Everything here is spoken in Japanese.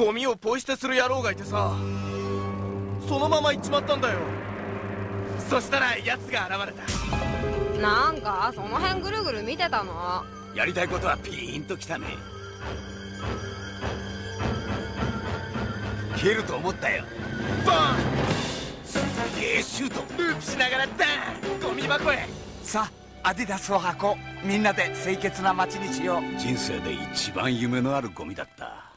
ゴミをポイ捨てする野郎がいてさそのまま行っちまったんだよ。そしたら奴が現れた。なんかその辺ぐるぐる見てたの？やりたいことはピーンときたね。蹴ると思ったよ。バーン！すげえシュート。ループしながらダーン！ゴミ箱へ。さあアディダスを運みんなで清潔な街にしよう。人生で一番夢のあるゴミだった。